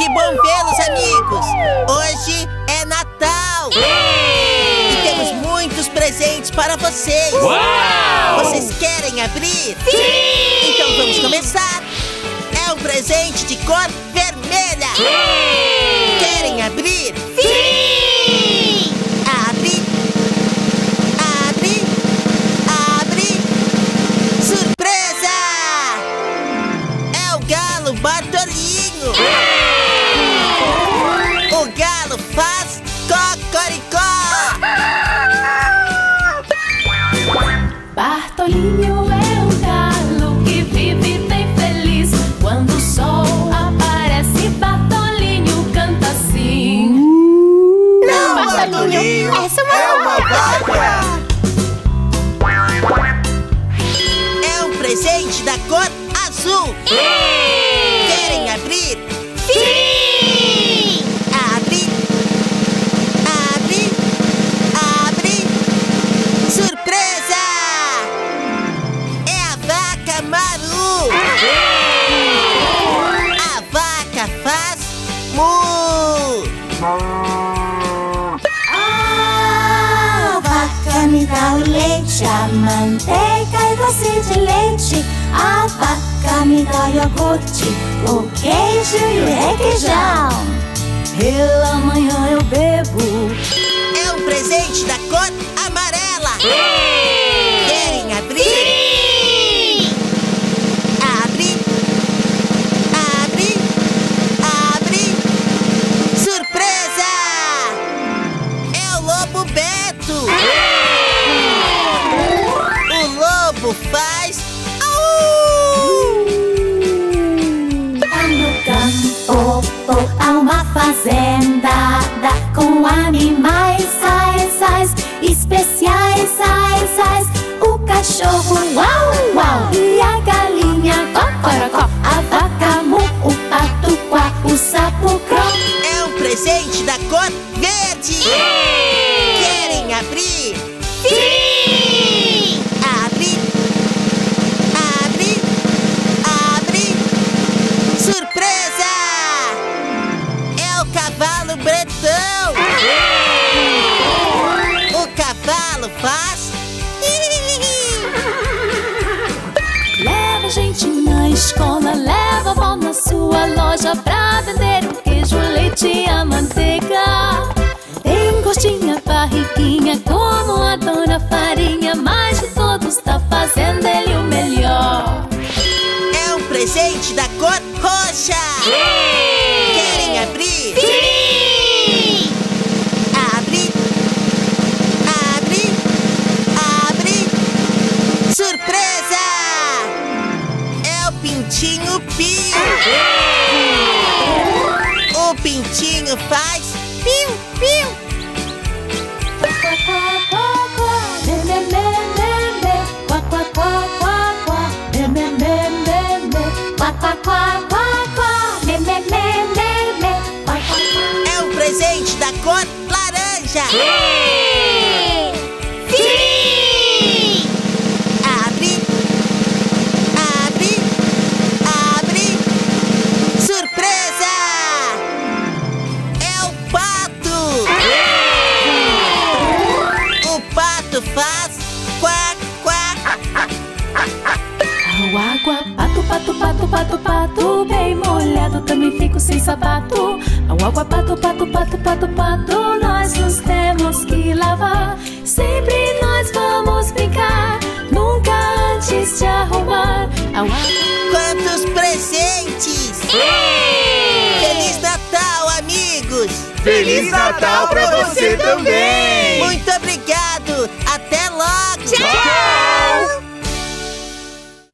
que bom vê-los, amigos! Hoje é Natal! E temos muitos presentes para vocês! Uau! Vocês querem abrir? Sim! Então vamos começar! É um presente de cor vermelha! Querem Essa é uma vaca! É um presente da cor azul! Querem o leite, a manteiga e doce de leite. A vaca me dá iogurte, o queijo e o requeijão. Pela manhã cachorro uau, uau e a galinha cocorocó. A vaca mu, o pato quá, o sapo cro. É um presente da cor verde! Querem abrir? Sim! Abre! Abre! Abre! Surpresa! É o cavalo bretão! O cavalo faz. Gente na escola, leva a avó na sua loja pra vender o queijo, leite e a manteiga. Tem gostinho a barriguinha como a dona farinha, mas de todos tá fazendo ele o melhor. É um presente da cor Pintinho Pio! O Pintinho faz piu, piu! Quá, quá, quá, quá, pato, pato, pato, pato, bem molhado, também fico sem sapato. Ao água, pato, pato, pato, pato, pato, nós nos temos que lavar. Sempre nós vamos brincar, nunca antes de arrumar. Ao água. Quantos presentes! Ei! Feliz Natal, amigos! Feliz Natal pra você também! Muito obrigado! Até logo! Tchau! Tchau!